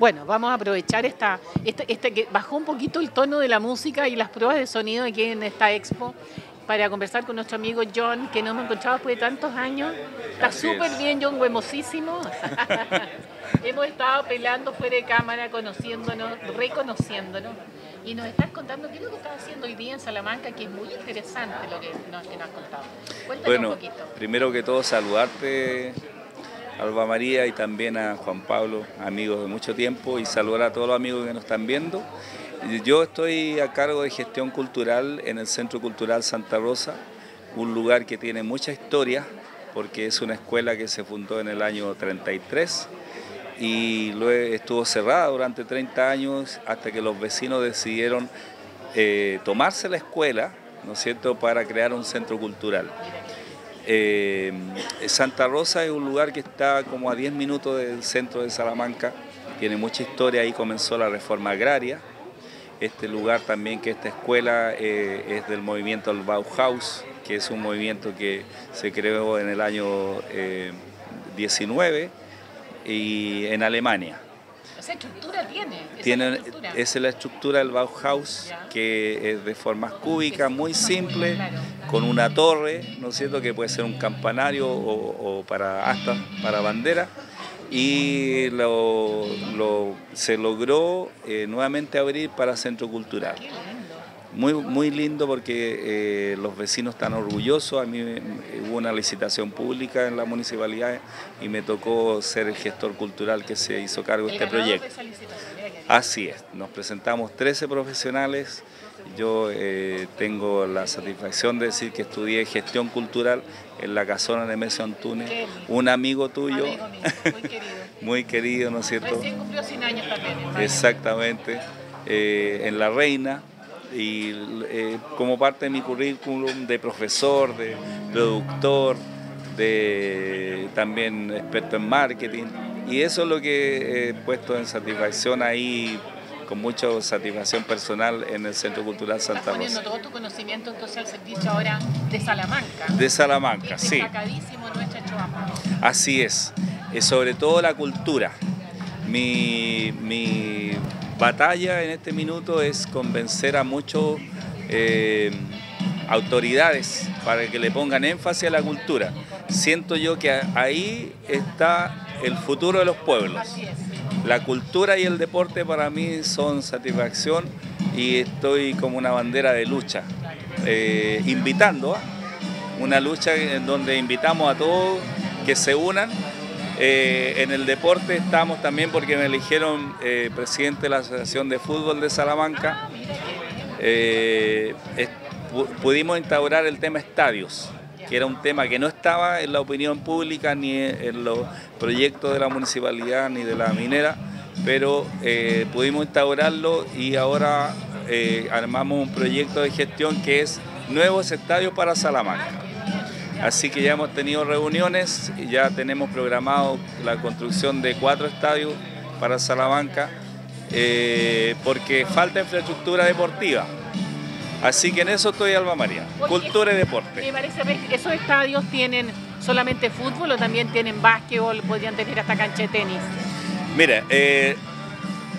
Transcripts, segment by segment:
Bueno, vamos a aprovechar esta, este, este que bajó un poquito el tono de la música y las pruebas de sonido aquí en esta expo para conversar con nuestro amigo John, que no hemos encontrado después de tantos años. Está súper bien, John, huemosísimo. hemos estado pelando fuera de cámara, conociéndonos, reconociéndonos. Y nos estás contando qué es lo que estás haciendo hoy día en Salamanca, que es muy interesante lo que nos, has contado. Cuéntanos bueno, un poquito. Primero que todo, saludarte, Alba María, y también a Juan Pablo, amigos de mucho tiempo, y saludar a todos los amigos que nos están viendo. Yo estoy a cargo de gestión cultural en el Centro Cultural Santa Rosa, un lugar que tiene mucha historia, porque es una escuela que se fundó en el año 33 y luego estuvo cerrada durante 30 años hasta que los vecinos decidieron eh, tomarse la escuela, ¿no es cierto?, para crear un centro cultural. Eh, Santa Rosa es un lugar que está como a 10 minutos del centro de Salamanca, tiene mucha historia, ahí comenzó la reforma agraria. Este lugar también, que esta escuela eh, es del movimiento del Bauhaus, que es un movimiento que se creó en el año 19 y en Alemania. ¿Esa estructura tiene? tiene es la estructura del Bauhaus, que es de formas cúbicas, muy simple, con una torre, ¿no es cierto?, que puede ser un campanario o, para astas, para bandera, y lo, se logró eh, nuevamente abrir para centro cultural. Muy, muy lindo porque eh, los vecinos están orgullosos. A mí hubo una licitación pública en la municipalidad y me tocó ser el gestor cultural que se hizo cargo de este proyecto. Así es, nos presentamos 13 profesionales. Yo eh, tengo la satisfacción de decir que estudié gestión cultural en la casona de Mesio Antunes, un amigo tuyo, muy querido. muy querido, ¿no es cierto? Recién cumplió 100 años también. Exactamente, eh, en La Reina, y eh, como parte de mi currículum de profesor, de productor, de también experto en marketing. Y eso es lo que he puesto en satisfacción ahí, con mucha satisfacción personal en el Centro Cultural Santa Rosa. poniendo todo tu conocimiento entonces al servicio ahora de Salamanca. De Salamanca, sí. Destacadísimo en nuestra Así es, y sobre todo la cultura. Mi, mi batalla en este minuto es convencer a muchos eh, autoridades para que le pongan énfasis a la cultura. Siento yo que ahí está el futuro de los pueblos. La cultura y el deporte para mí son satisfacción y estoy como una bandera de lucha, eh, invitando a una lucha en donde invitamos a todos que se unan. Eh, en el deporte estamos también porque me eligieron eh, presidente de la Asociación de Fútbol de Salamanca. Pudimos instaurar el tema estadios, que era un tema que no estaba en la opinión pública ni en los proyectos de la municipalidad ni de la minera, pero pudimos instaurarlo y ahora armamos un proyecto de gestión que es nuevos estadios para Salamanca. Así que ya hemos tenido reuniones, ya tenemos programado la construcción de cuatro estadios para Salamanca, eh, porque falta infraestructura deportiva. Así que en eso estoy Alba María, cultura y deporte. Me parece que esos estadios tienen solamente fútbol o también tienen básquetbol, podrían tener hasta cancha de tenis. Mira, eh,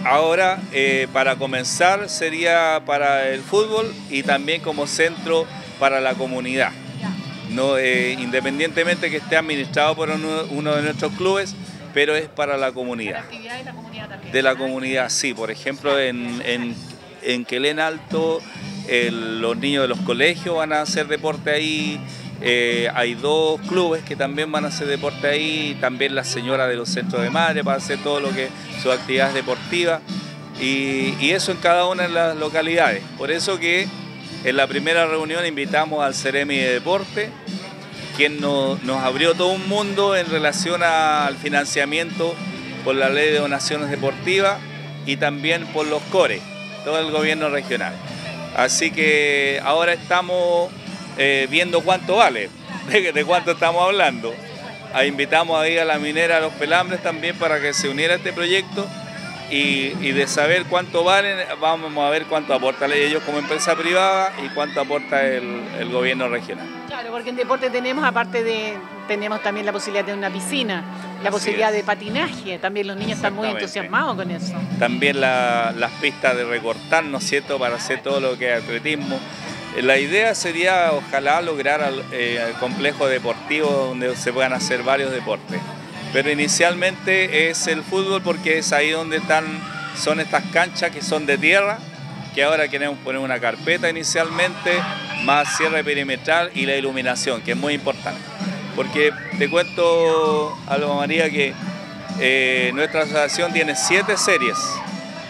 ahora eh, para comenzar sería para el fútbol y también como centro para la comunidad no, eh, independientemente que esté administrado por uno, de nuestros clubes, pero es para la comunidad. de la comunidad también. De la comunidad, sí. Por ejemplo, en, en, en Quelén Alto, los niños de los colegios van a hacer deporte ahí. Eh, hay dos clubes que también van a hacer deporte ahí, también la señora de los centros de madre para hacer todo lo que sus actividades deportivas y, y eso en cada una de las localidades. Por eso que en la primera reunión invitamos al Ceremi de Deporte, quien nos, abrió todo un mundo en relación al financiamiento por la ley de donaciones deportivas y también por los CORE, todo el gobierno regional. Así que ahora estamos eh, viendo cuánto vale, de, cuánto estamos hablando. invitamos ahí a la minera Los Pelambres también para que se uniera a este proyecto y, de saber cuánto valen, vamos a ver cuánto aportan ellos como empresa privada y cuánto aporta el, gobierno regional. Claro, porque en deporte tenemos, aparte de, tenemos también la posibilidad de una piscina, la posibilidad de patinaje, también los niños están muy entusiasmados con eso. También las pistas de recortar, ¿no es cierto?, para hacer todo lo que es atletismo. La idea sería, ojalá, lograr eh, el complejo deportivo donde se puedan hacer varios deportes pero inicialmente es el fútbol porque es ahí donde están, son estas canchas que son de tierra, que ahora queremos poner una carpeta inicialmente, más cierre perimetral y la iluminación, que es muy importante. Porque te cuento, Alba María, que eh, nuestra asociación tiene siete series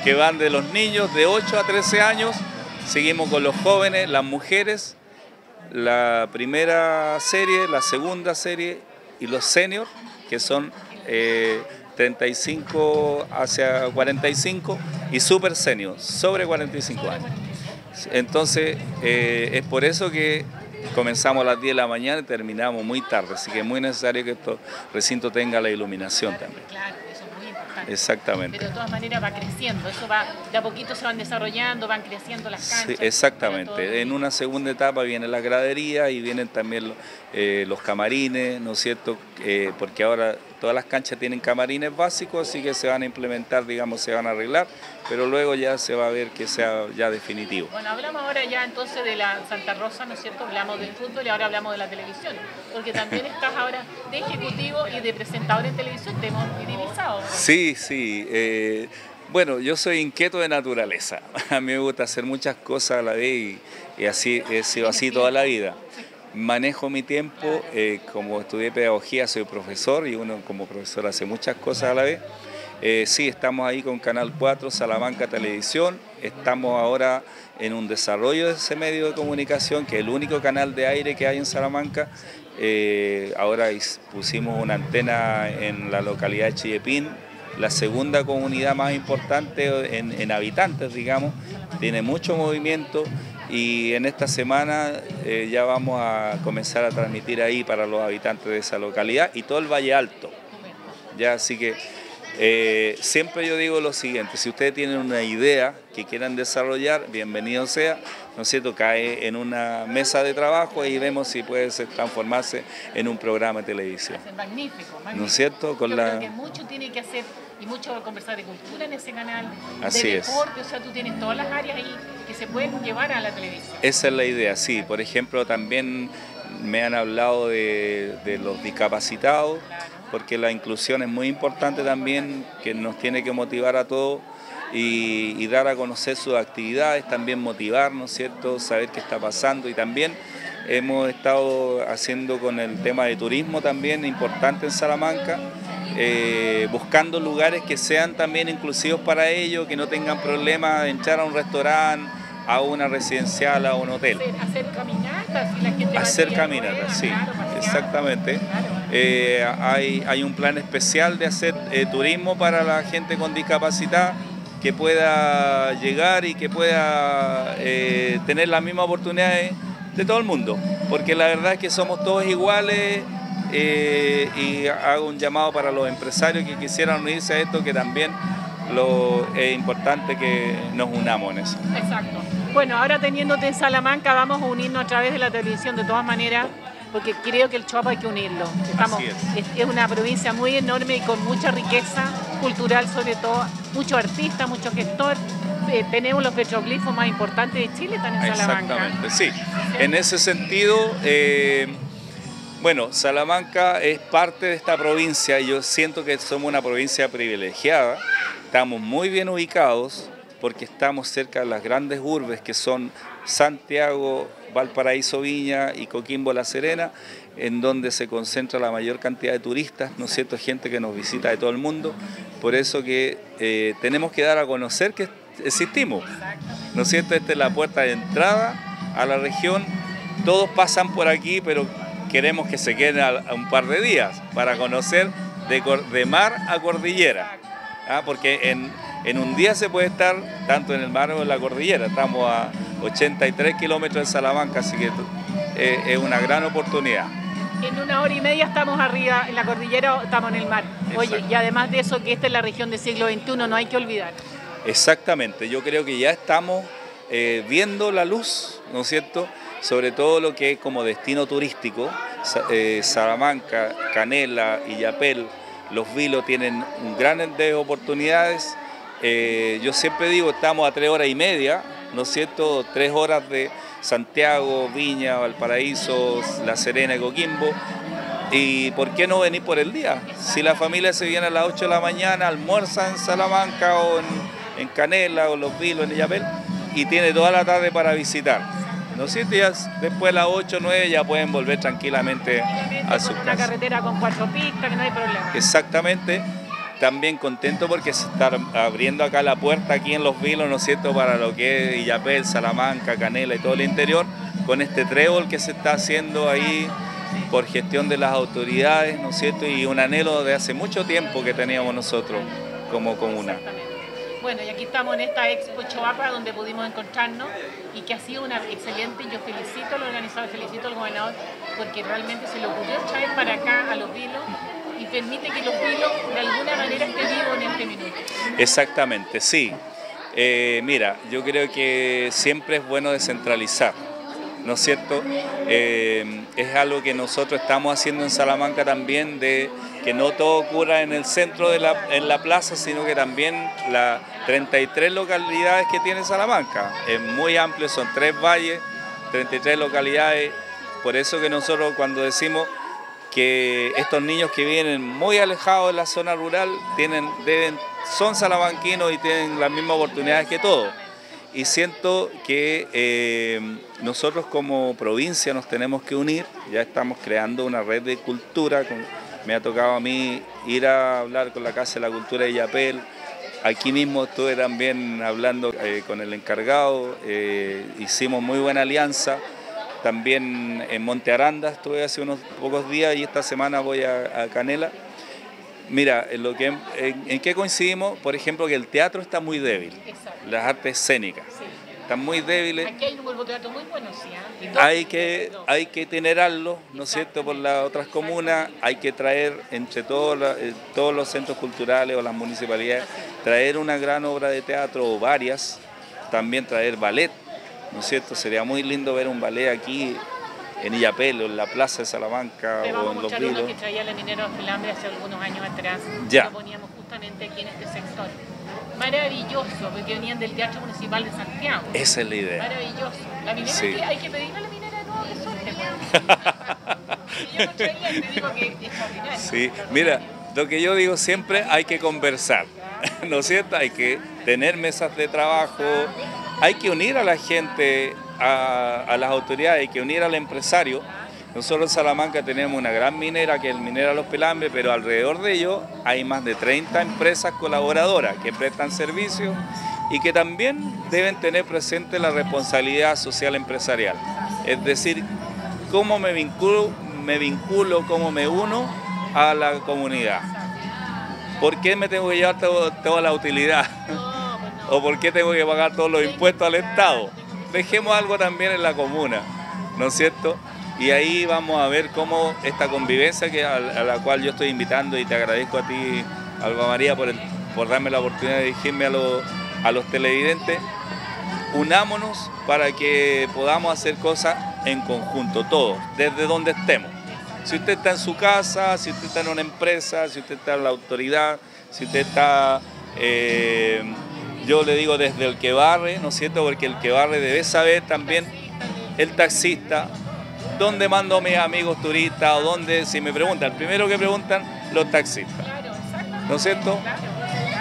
que van de los niños de 8 a 13 años, seguimos con los jóvenes, las mujeres, la primera serie, la segunda serie y los seniors que son 35 eh, hacia 45 y super senior, sobre 45 años. Entonces, eh, es por eso que comenzamos a las 10 de la mañana y terminamos muy tarde, así que es muy necesario que este recinto tenga la iluminación también. Exactamente. Pero de todas maneras va creciendo, eso va, de a poquito se van desarrollando, van creciendo las canchas. exactamente. En una segunda etapa viene la gradería y vienen también eh, los camarines, ¿no es cierto? Eh, porque ahora todas las canchas tienen camarines básicos, así que se van a implementar, digamos, se van a arreglar, pero luego ya se va a ver que sea ya definitivo. Bueno, hablamos ahora ya entonces de la Santa Rosa, ¿no es cierto? Hablamos del fútbol y ahora hablamos de la televisión, porque también estás ahora de ejecutivo y de presentador en televisión, te hemos divisado. Sí, sí. Eh, bueno, yo soy inquieto de naturaleza. A mí me gusta hacer muchas cosas a la vez y, así he sido así toda la vida. Manejo mi tiempo, eh, como estudié pedagogía soy profesor y uno como profesor hace muchas cosas a la vez. Eh, sí, estamos ahí con Canal 4, Salamanca Televisión. Estamos ahora en un desarrollo de ese medio de comunicación, que es el único canal de aire que hay en Salamanca. ahora pusimos una antena en la localidad de Chillepín, la segunda comunidad más importante en, habitantes, digamos, tiene mucho movimiento y en esta semana eh, ya vamos a comenzar a transmitir ahí para los habitantes de esa localidad y todo el Valle Alto. Ya, así que eh, siempre yo digo lo siguiente, si ustedes tienen una idea que quieran desarrollar, bienvenido sea, ¿no es cierto? Cae en una mesa de trabajo y vemos si puede transformarse en un programa de televisión. Magnífico, magnífico. ¿No es cierto? Con la... creo que mucho tiene que hacer y mucho conversar de cultura en ese canal, Así de deporte, o sea, tú tienes todas las áreas ahí que se pueden llevar a la televisión. Esa es la idea, sí. Por ejemplo, también me han hablado de, los discapacitados porque la inclusión es muy importante también, que nos tiene que motivar a todos y, dar a conocer sus actividades, también motivarnos, ¿cierto? Saber qué está pasando y también hemos estado haciendo con el tema de turismo también importante en Salamanca, eh, buscando lugares que sean también inclusivos para ellos, que no tengan problemas de entrar a un restaurante, a una residencial, a un hotel. Hacer, caminatas y la gente Hacer caminatas, sí, exactamente. Eh, hay, hay, un plan especial de hacer eh, turismo para la gente con discapacidad que pueda llegar y que pueda eh, tener las mismas oportunidades de todo el mundo, porque la verdad es que somos todos iguales y hago un llamado para los empresarios que quisieran unirse a esto, que también lo, es importante que nos unamos en eso. Exacto. Bueno, ahora teniéndote en Salamanca, vamos a unirnos a través de la televisión de todas maneras, porque creo que el Choapa hay que unirlo. Estamos, es. una provincia muy enorme y con mucha riqueza cultural, sobre todo, muchos artistas, muchos gestores. Eh, tenemos los petroglifos más importantes de Chile, están en Salamanca. Exactamente, sí. En ese sentido, eh, bueno, Salamanca es parte de esta provincia y yo siento que somos una provincia privilegiada. Estamos muy bien ubicados porque estamos cerca de las grandes urbes que son Santiago, Valparaíso Viña y Coquimbo La Serena, en donde se concentra la mayor cantidad de turistas, ¿no es cierto?, gente que nos visita de todo el mundo. Por eso que eh, tenemos que dar a conocer que existimos, ¿no es cierto? Esta es la puerta de entrada a la región. Todos pasan por aquí, pero queremos que se queden a, un par de días para conocer de, de mar a cordillera. ¿ah? Porque en, en un día se puede estar tanto en el mar o en la cordillera. Estamos a 83 kilómetros de Salamanca, así que eh, es una gran oportunidad. En una hora y media estamos arriba, en la cordillera estamos en el mar. Oye, y además de eso, que esta es la región del siglo XXI, no hay que olvidar. Exactamente, yo creo que ya estamos eh, viendo la luz, ¿no es cierto? Sobre todo lo que es como destino turístico, eh, Salamanca, Canela, Illapel, los Vilos tienen grandes oportunidades. Eh, yo siempre digo, estamos a tres horas y media, ¿no es cierto? Tres horas de Santiago, Viña, Valparaíso, La Serena y Coquimbo. ¿Y por qué no venir por el día? Si la familia se viene a las 8 de la mañana, almuerza en Salamanca o en, Canela o Los Vilos, en Illapel, y tiene toda la tarde para visitar. ¿No es cierto? después de las 8 o 9 ya pueden volver tranquilamente a su casa. Una carretera con cuatro pistas, que no hay problema. Exactamente también contento porque se está abriendo acá la puerta aquí en Los Vilos, ¿no es cierto?, para lo que es Illapel, Salamanca, Canela y todo el interior, con este trébol que se está haciendo ahí por gestión de las autoridades, ¿no es cierto?, y un anhelo de hace mucho tiempo que teníamos nosotros como comuna. Bueno, y aquí estamos en esta Expo Choapa donde pudimos encontrarnos y que ha sido una excelente. Yo felicito al organizador, felicito al gobernador porque realmente se le ocurrió traer para acá a los vilos y permite que los vilos de alguna manera estén vivos en este minuto. Exactamente, sí. Eh, mira, yo creo que siempre es bueno descentralizar. ¿No es cierto? Eh, es algo que nosotros estamos haciendo en Salamanca también, de que no todo ocurra en el centro de la, en la plaza, sino que también las 33 localidades que tiene Salamanca. Es muy amplio, son tres valles, 33 localidades. Por eso que nosotros cuando decimos que estos niños que vienen muy alejados de la zona rural tienen, deben, son salamanquinos y tienen las mismas oportunidades que todos. Y siento que eh, nosotros como provincia nos tenemos que unir, ya estamos creando una red de cultura, me ha tocado a mí ir a hablar con la Casa de la Cultura de Yapel, aquí mismo estuve también hablando eh, con el encargado, eh, hicimos muy buena alianza, también en Monte Aranda estuve hace unos pocos días y esta semana voy a, Canela. Mira, en, lo que, en, qué coincidimos, por ejemplo, que el teatro está muy débil, las artes escénicas. Están muy débiles. Aquí hay un grupo de teatro muy bueno, sí. ¿eh? Hay que, hay que tenerlo, ¿no es cierto?, por las otras comunas. Hay que traer entre todos, eh, todos los centros culturales o las municipalidades, traer una gran obra de teatro o varias. También traer ballet, ¿no es cierto? Sería muy lindo ver un ballet aquí en Illapel, en la Plaza de Salamanca o en Los Vilos. que traía la minera de hace algunos años atrás. Ya. Lo poníamos justamente aquí en este sector. Maravilloso, porque venían del Teatro Municipal de Santiago. Esa es la idea. Maravilloso. La minera sí. que hay que pedirle a la minera de nuevo que suerte. yo no traía, te digo que es extraordinario. Sí, mira, lo que yo digo siempre hay que conversar, ¿no es cierto? Hay que tener mesas de trabajo, hay que unir a la gente, a, las autoridades, hay que unir al empresario. Nosotros en Salamanca tenemos una gran minera que es el Minera Los Pelambres, pero alrededor de ello hay más de 30 empresas colaboradoras que prestan servicios y que también deben tener presente la responsabilidad social empresarial. Es decir, cómo me vinculo, me vinculo cómo me uno a la comunidad. ¿Por qué me tengo que llevar toda la utilidad? ¿O por qué tengo que pagar todos los impuestos al Estado? Dejemos algo también en la comuna, ¿no es cierto? Y ahí vamos a ver cómo esta convivencia que, a, la cual yo estoy invitando y te agradezco a ti, Alba María, por, darme la oportunidad de dirigirme a los televidentes, unámonos para que podamos hacer cosas en conjunto, todos, desde donde estemos. Si usted está en su casa, si usted está en una empresa, si usted está en la autoridad, si usted está eh, yo le digo desde el que barre, ¿no es cierto? Porque el que barre debe saber también el taxista, dónde mando a mis amigos turistas o dónde, si me preguntan, primero que preguntan, los taxistas. ¿No es cierto?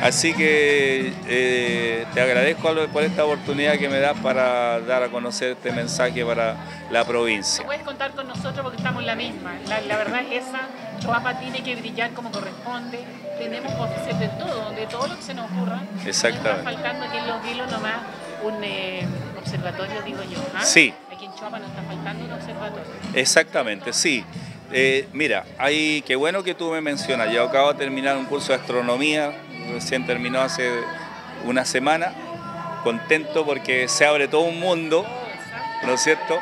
Así que eh, te agradezco por esta oportunidad que me das para dar a conocer este mensaje para la provincia. Puedes contar con nosotros porque estamos en la misma. La, verdad es esa, Choapa tiene que brillar como corresponde. Tenemos que de todo, de todo lo que se nos ocurra. Exactamente. Nos está faltando aquí en Los Vilos nomás un eh, observatorio, digo yo. ¿ah? Sí. Aquí en Choapa nos está faltando un observatorio. Exactamente, sí. Eh, mira, hay, qué bueno que tú me mencionas. Yo acabo de terminar un curso de astronomía recién terminó hace una semana, contento porque se abre todo un mundo, ¿no es cierto?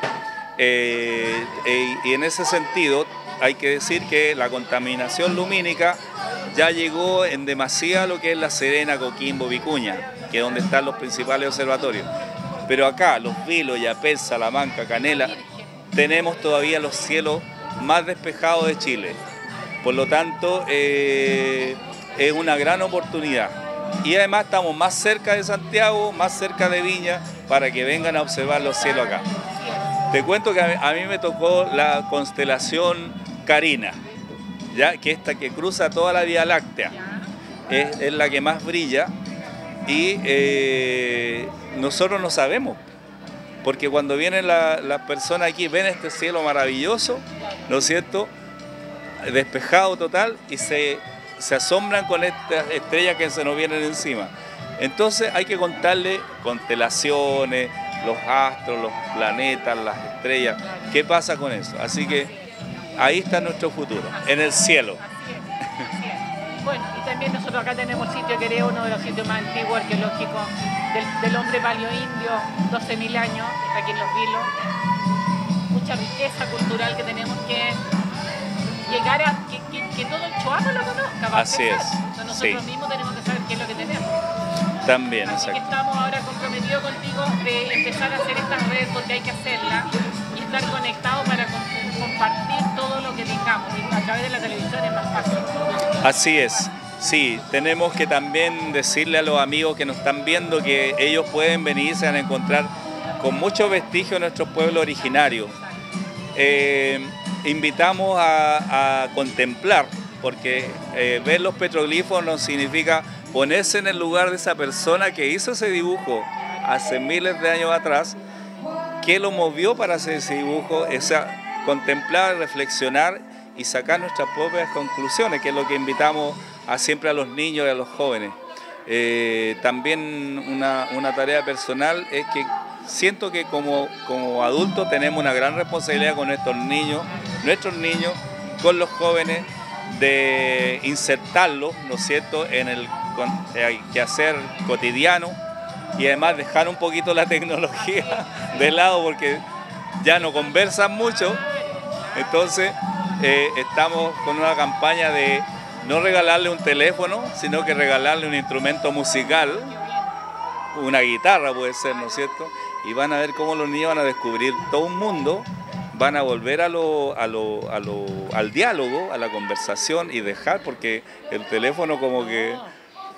Eh, eh, y en ese sentido hay que decir que la contaminación lumínica ya llegó en demasía a lo que es La Serena, Coquimbo, Vicuña, que es donde están los principales observatorios. Pero acá, Los Vilos, Yapel, Salamanca, Canela, tenemos todavía los cielos más despejados de Chile. Por lo tanto, eh, es una gran oportunidad. Y además estamos más cerca de Santiago, más cerca de Viña, para que vengan a observar los cielos acá. Te cuento que a mí me tocó la constelación Carina, ¿ya? que esta que cruza toda la Vía Láctea. Es, la que más brilla y eh, nosotros no sabemos, porque cuando vienen las personas aquí ven este cielo maravilloso, ¿no es cierto? Despejado total y se, se asombran con estas estrellas que se nos vienen encima. Entonces hay que contarle constelaciones, los astros, los planetas, las estrellas, qué pasa con eso. Así que ahí está nuestro futuro, en el cielo. Bueno, y también nosotros acá tenemos sitio que es uno de los sitios más antiguos arqueológicos del, hombre paleo-indio, 12.000 años, está aquí en Los Vilos. Mucha riqueza cultural que tenemos que llegar a todo el choapo lo conozca. Así es. nosotros mismos tenemos que saber qué es lo que tenemos. También, Así que estamos ahora comprometidos contigo de empezar a hacer estas redes porque hay que hacerlas y estar conectados para compartir todo lo que tengamos. Y a través de la televisión es más fácil. Así es. Sí, tenemos que también decirle a los amigos que nos están viendo que ellos pueden venirse a encontrar con muchos vestigios de nuestro pueblo originario. Eh, invitamos a, contemplar, porque eh, ver los petroglifos no significa ponerse en el lugar de esa persona que hizo ese dibujo hace miles de años atrás, que lo movió para hacer ese dibujo, esa, contemplar, reflexionar y sacar nuestras propias conclusiones, que es lo que invitamos siempre a los niños y a los jóvenes. Eh, también una, una, tarea personal es que siento que como, como adultos tenemos una gran responsabilidad con estos niños, nuestros niños, con los jóvenes, de insertarlos, ¿no cierto?, en el eh, quehacer cotidiano y además dejar un poquito la tecnología de lado porque ya no conversan mucho. Entonces, eh, estamos con una campaña de no regalarle un teléfono, sino que regalarle un instrumento musical, una guitarra puede ser, ¿no es cierto? Y van a ver cómo los niños van a descubrir todo un mundo, van a volver a lo, a lo, a lo, al diálogo, a la conversación y dejar, porque el teléfono como que...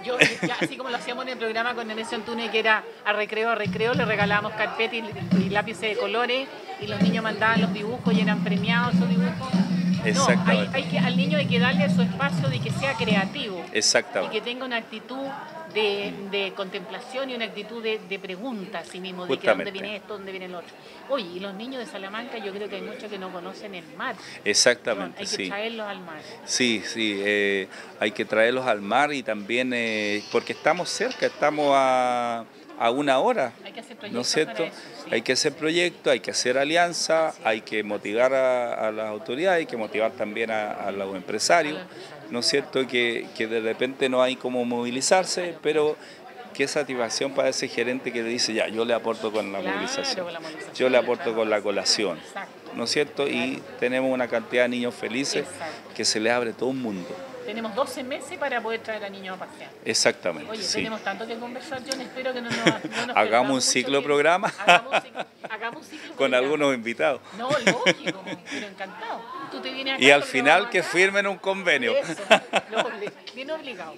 Yo, así como lo hacíamos en el programa con Nemesio Antunes, que era a recreo a recreo, le regalábamos carpetas y, lápices de colores y los niños mandaban los dibujos y eran premiados esos dibujos. No, hay, que, al niño hay que darle su espacio de que sea creativo. Exactamente. Y que tenga una actitud de, contemplación y una actitud de, de pregunta a sí mismo, de que dónde viene esto, dónde viene el otro. Oye, y los niños de Salamanca yo creo que hay muchos que no conocen el mar. Exactamente, Hay que traerlos al mar. Sí, sí, eh, hay que traerlos al mar y también, eh, porque estamos cerca, estamos a a una hora. Hay que hacer proyectos. ¿No es cierto? Hay que hacer proyectos, hay que hacer alianza, hay que motivar a, las autoridades, hay que motivar también a, los empresarios. ¿No es cierto? Que, de repente no hay cómo movilizarse, pero qué satisfacción para ese gerente que le dice, ya, yo le aporto con la, movilización, yo le aporto con la colación, ¿no es cierto? Y tenemos una cantidad de niños felices que se les abre todo un mundo tenemos 12 meses para poder traer a niños a pasear. Exactamente. Oye, tenemos tanto que conversar, John, espero que no nos, no Hagamos un ciclo programa. Hagamos un ciclo, Con algunos invitados. No, lógico, pero encantado. Tú te vienes acá y al final que firmen un convenio. Eso, bien obligado.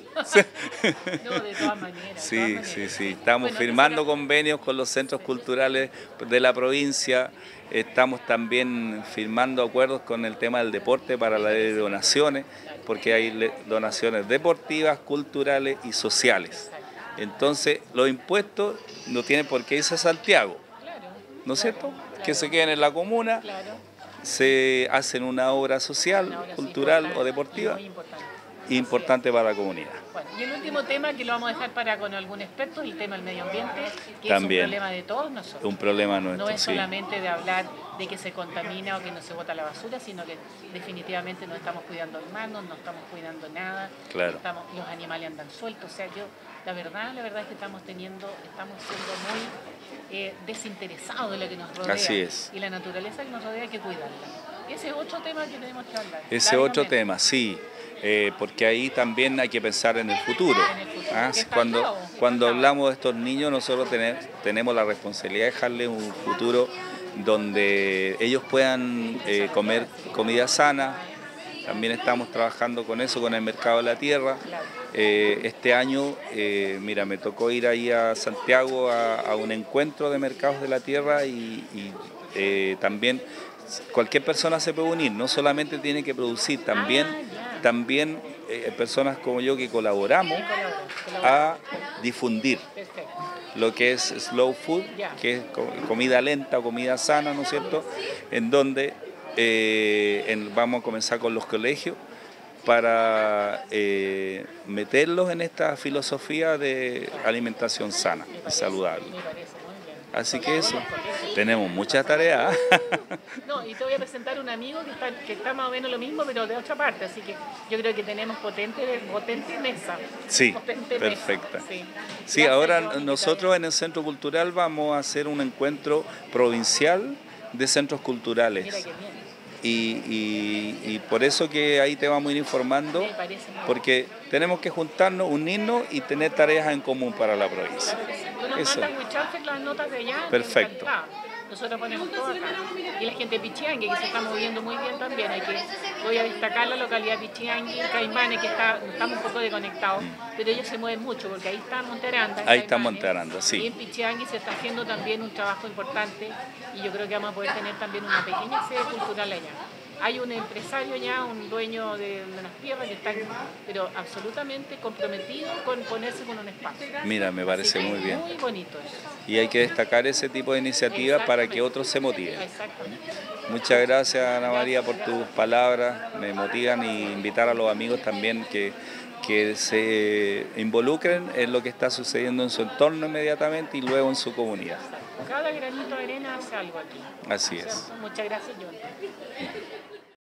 no, de todas maneras. Sí, sí, sí. Estamos firmando convenios con los centros culturales de la provincia. Estamos también firmando acuerdos con el tema del deporte para la ley de donaciones porque hay donaciones deportivas, culturales y sociales. Entonces, los impuestos no tienen por qué irse a Santiago, ¿no es cierto? Que se queden en la comuna, se hacen una obra social, cultural o deportiva importante para la comunidad. Bueno, y el último tema que lo vamos a dejar para con algún experto, el tema del medio ambiente, que es un problema de todos nosotros. Un problema nuestro, No es solamente de hablar de que se contamina o que no se bota la basura, sino que definitivamente no estamos cuidando mar, no, estamos cuidando nada, claro. estamos, los animales andan sueltos, o sea, yo, la verdad, la verdad es que estamos teniendo, estamos siendo muy eh, desinteresados de lo que nos rodea. Así es. Y la naturaleza que nos rodea hay que cuidarla. Ese es otro tema que tenemos que hablar. Ese otro tema, sí. Eh, porque ahí también hay que pensar en el futuro. ¿ah? Cuando, cuando hablamos de estos niños, nosotros tenemos la responsabilidad de dejarles un futuro donde ellos puedan eh, comer comida sana. También estamos trabajando con eso, con el mercado de la tierra. Eh, este año, mira, me tocó ir ahí a Santiago a, un encuentro de mercados de la tierra y, también cualquier persona se puede unir, no solamente tiene que producir, también ah, también eh, personas como yo que colaboramos a difundir lo que es slow food, que es comida lenta o comida sana, ¿no es cierto? En donde eh, vamos a comenzar con los colegios para eh, meterlos en esta filosofía de alimentación sana y saludable. Así que eso, tenemos mucha tarea. No, y te voy a presentar un amigo que está, que está más o menos lo mismo, pero de otra parte. Así que yo creo que tenemos potente, potente mesa. Sí, perfecta. Sí, ahora nosotros en el Centro Cultural vamos a hacer un encuentro provincial de centros culturales. Mira Y, y, por eso que ahí te vamos a ir informando, porque tenemos que juntarnos, unirnos y tener tareas en común para la provincia. Eso. Perfecto. Nosotros ponemos todo acá. Y la gente de Pichiangui, que se está moviendo muy bien también. Hay que, voy a destacar la localidad de Pichiangui, Caimanes, que está, estamos un poco desconectados, pero ellos se mueven mucho, porque ahí está Monteranda. Ahí está Monteranda, sí. Y en Pichiangui se está haciendo también un trabajo importante y yo creo que vamos a poder tener también una pequeña sede cultural allá hay un empresario ya, un dueño de, las tierras que está pero absolutamente comprometido con ponerse con un espacio. Mira, me parece muy bien. Muy bonito eso. Y hay que destacar ese tipo de iniciativas para que otros se motiven. Exactamente. Muchas gracias Ana María por tus palabras, me motivan y invitar a los amigos también que que se involucren en lo que está sucediendo en su entorno inmediatamente y luego en su comunidad. Cada granito de arena hace algo aquí. Así es. Muchas gracias, John.